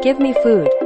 Give me food.